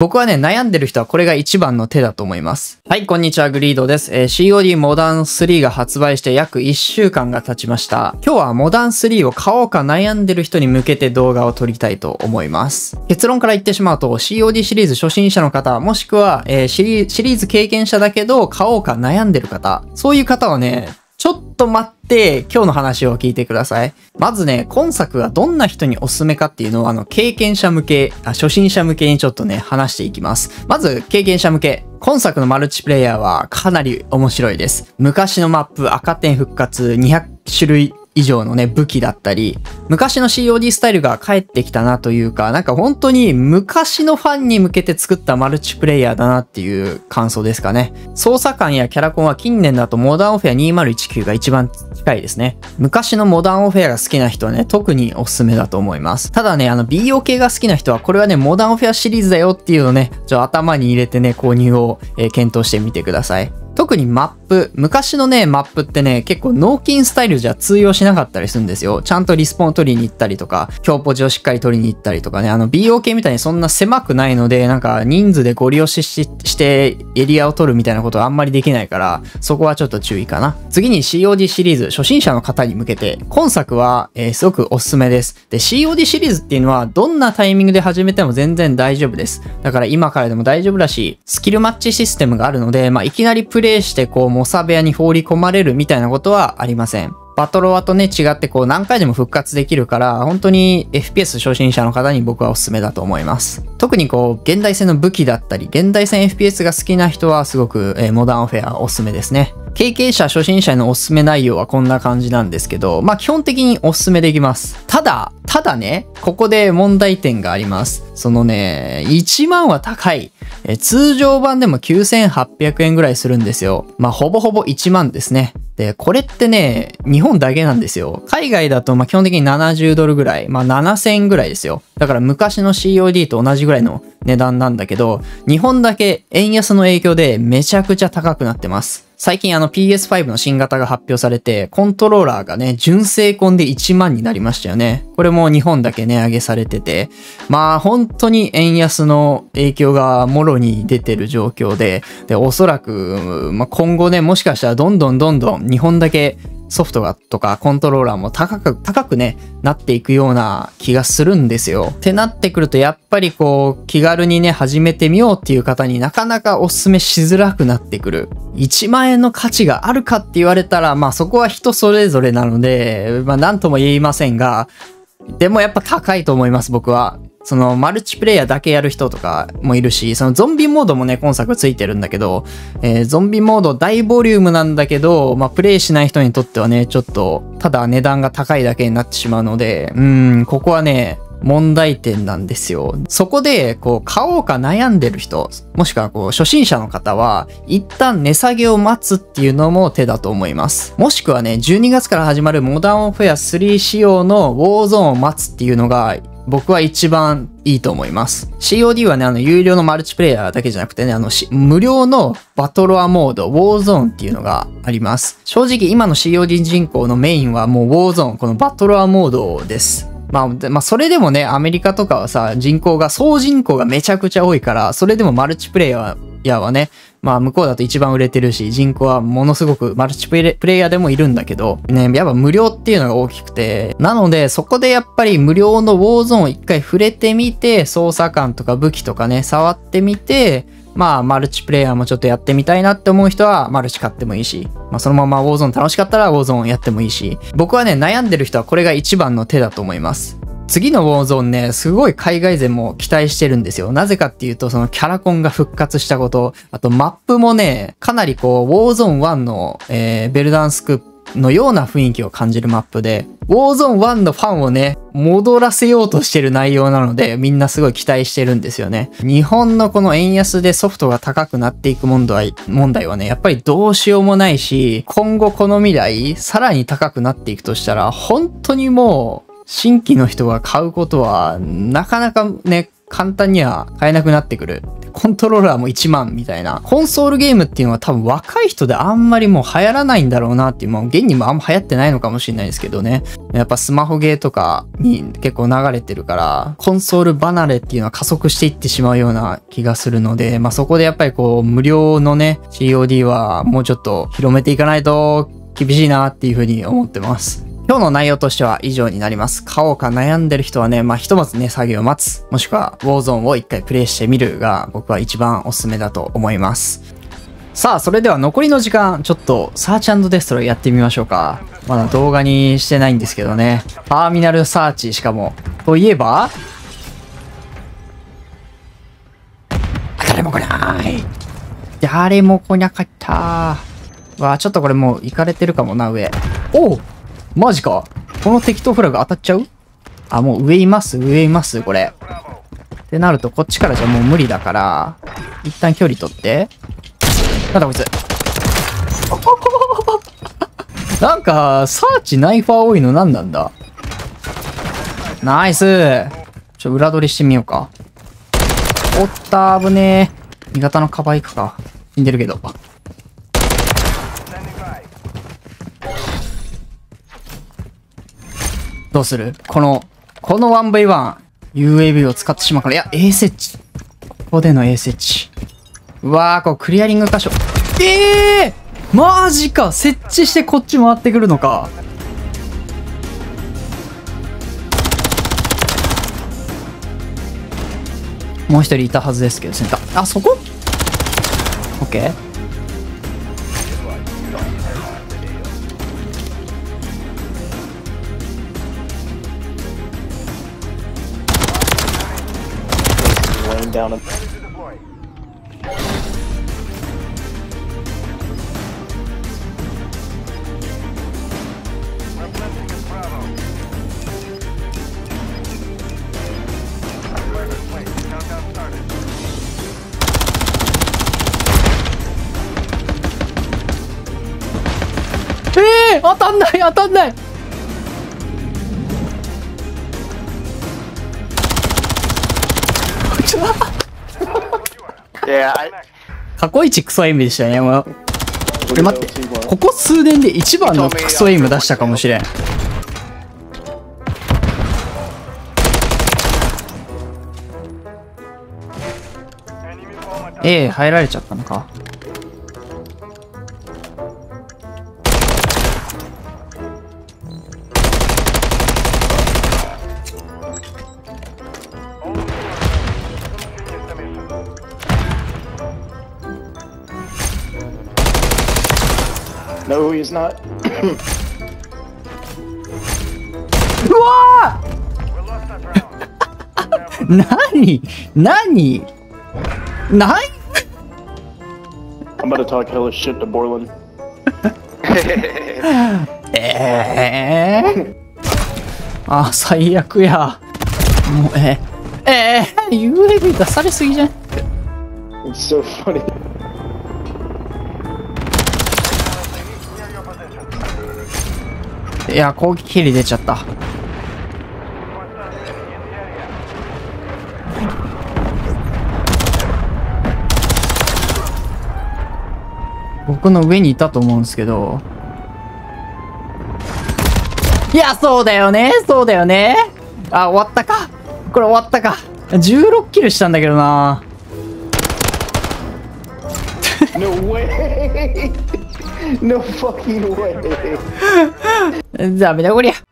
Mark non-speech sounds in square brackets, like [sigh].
僕はね、悩んでる人はこれが一番の手だと思います。はい、こんにちは、グリードです。えー、COD モダン3が発売して約1週間が経ちました。今日はモダン3を買おうか悩んでる人に向けて動画を撮りたいと思います。結論から言ってしまうと、COD シリーズ初心者の方、もしくは、えー、シリーズ経験者だけど買おうか悩んでる方、そういう方はね、ちょっと待って、今日の話を聞いてください。まずね、今作がどんな人におすすめかっていうのを、あの、経験者向けあ、初心者向けにちょっとね、話していきます。まず、経験者向け。今作のマルチプレイヤーはかなり面白いです。昔のマップ、赤点復活、200種類以上のね、武器だったり、昔の COD スタイルが帰ってきたなというか、なんか本当に昔のファンに向けて作ったマルチプレイヤーだなっていう感想ですかね。操作感やキャラコンは近年だとモダンオフェア2019が一番近いですね。昔のモダンオフェアが好きな人はね、特におすすめだと思います。ただね、あの BO 系が好きな人は、これはね、モダンオフェアシリーズだよっていうのをね、ちょ頭に入れてね、購入を、えー、検討してみてください。特にマップ、昔のね、マップってね、結構脳筋スタイルじゃ通用しなかったりするんですよ。ちゃんとリスポンを取りに行ったりとか、強ポジをしっかり取りに行ったりとかね、あの BOK みたいにそんな狭くないので、なんか人数でゴリ押ししてエリアを取るみたいなことはあんまりできないから、そこはちょっと注意かな。次に COD シリーズ、初心者の方に向けて、今作は、えー、すごくおすすめです。で、COD シリーズっていうのは、どんなタイミングで始めても全然大丈夫です。だから今からでも大丈夫だし、スキルマッチシステムがあるので、まあ、いきなりプレイして、こう、サ部屋に放り込まれるみたいなことはありません。バトロワとね、違ってこう何回でも復活できるから、本当に FPS 初心者の方に僕はおすすめだと思います。特にこう、現代戦の武器だったり、現代戦 FPS が好きな人はすごく、えー、モダンオフェアおすすめですね。経験者初心者へのおすすめ内容はこんな感じなんですけど、まあ基本的におすすめできます。ただ、ただね、ここで問題点があります。そのね、1万は高い。え通常版でも9800円ぐらいするんですよ。まあほぼほぼ1万ですね。で、これってね、日本だけなんですよ。海外だとま基本的に70ドルぐらい、まあ7000円ぐらいですよ。だから昔の COD と同じぐらいの値段なんだけど、日本だけ円安の影響でめちゃくちゃ高くなってます。最近あの PS5 の新型が発表されて、コントローラーがね、純正コンで1万になりましたよね。これも日本だけ値上げされてて、まあ本当に円安の影響がもろに出てる状況で、で、おそらく、まあ、今後ね、もしかしたらどんどんどんどん日本だけソフトがとかコントローラーも高く、高くね、なっていくような気がするんですよ。ってなってくると、やっぱりこう、気軽にね、始めてみようっていう方になかなかお勧めしづらくなってくる。1万円の価値があるかって言われたら、まあそこは人それぞれなので、まあなんとも言いませんが、でもやっぱ高いと思います、僕は。そのマルチプレイヤーだけやる人とかもいるし、そのゾンビモードもね、今作ついてるんだけど、えー、ゾンビモード大ボリュームなんだけど、まあ、プレイしない人にとってはね、ちょっと、ただ値段が高いだけになってしまうので、うん、ここはね、問題点なんですよ。そこで、こう、買おうか悩んでる人、もしくはこう、初心者の方は、一旦値下げを待つっていうのも手だと思います。もしくはね、12月から始まるモダンオフェア3仕様のウォーゾーンを待つっていうのが僕は一番いいと思います。COD はね、あの、有料のマルチプレイヤーだけじゃなくてね、あの、無料のバトロアモード、ウォーゾーンっていうのがあります。正直今の COD 人口のメインはもうウォーゾーン、このバトロアモードです。まあ、まあ、それでもね、アメリカとかはさ、人口が、総人口がめちゃくちゃ多いから、それでもマルチプレイヤーはね、まあ向こうだと一番売れてるし、人口はものすごくマルチプレイヤーでもいるんだけど、ね、やっぱ無料っていうのが大きくて、なのでそこでやっぱり無料のウォーゾーンを一回触れてみて、操作感とか武器とかね、触ってみて、まあ、マルチプレイヤーもちょっとやってみたいなって思う人は、マルチ買ってもいいし、まあ、そのままウォーゾーン楽しかったらウォーゾーンやってもいいし、僕はね、悩んでる人はこれが一番の手だと思います。次のウォーゾーンね、すごい海外勢も期待してるんですよ。なぜかっていうと、そのキャラコンが復活したこと、あとマップもね、かなりこう、ウォーゾーン1の、えー、ベルダンスクのような雰囲気を感じるマップで、ウォーゾーン1のファンをね、戻らせようとしてる内容なので、みんなすごい期待してるんですよね。日本のこの円安でソフトが高くなっていく問題問題はね、やっぱりどうしようもないし、今後この未来、さらに高くなっていくとしたら、本当にもう、新規の人が買うことは、なかなかね、簡単には買えなくなってくる。コントローラーも1万みたいな。コンソールゲームっていうのは多分若い人であんまりもう流行らないんだろうなっていう、もう現にもあんま流行ってないのかもしれないですけどね。やっぱスマホゲーとかに結構流れてるから、コンソール離れっていうのは加速していってしまうような気がするので、まあそこでやっぱりこう無料のね、COD はもうちょっと広めていかないと厳しいなっていうふうに思ってます。今日の内容としては以上になります。買おうか悩んでる人はね、まあ、ひとまずね、作業を待つ。もしくは、ウォーゾーンを一回プレイしてみるが、僕は一番おすすめだと思います。さあ、それでは残りの時間、ちょっと、サーチデストロイやってみましょうか。まだ動画にしてないんですけどね。ターミナルサーチ、しかも。といえば、誰も来ない誰も来なかったわあ、ちょっとこれもう行かれてるかもな、上。おうマジか。この適当フラグ当たっちゃう？あ、もう上います上いますこれ。ってなると、こっちからじゃもう無理だから、一旦距離取って。なんだこいつ。[laughs] なんか、サーチナイファー多いの何なんだ？ナイスちょ、裏取りしてみようか。おった危ねえ。味方のカバー行くか。死んでるけど。どうする？この、この 1v1、UAV を使ってしまうから。いや、A 設置。ここでの A 設置。うわー、こう、クリアリング箇所。ええー、マジか設置してこっち回ってくるのか。もう一人いたはずですけど、センター。あ、そこ？オッケー down. And... Hey, 当たんない当たんない Yeah, I... 過去一クソエイムでしたね、もう。え、待って。ここ数年で一番のクソエイム出したかもしれん。ええ、入られちゃったのか？No, he's not. [laughs] うわ何何何 I'm about to talk hella shit to Borland. えー、あ、最悪や。もう、えー、えー、UAV [laughs] 出されすぎじゃん It's so funny. いや、攻撃ヘリ出ちゃった。僕の上にいたと思うんですけど。いや、そうだよねそうだよねあ、終わったかこれ終わったか。16キルしたんだけどな [laughs] No way! No fucking way! ダメだこりゃ。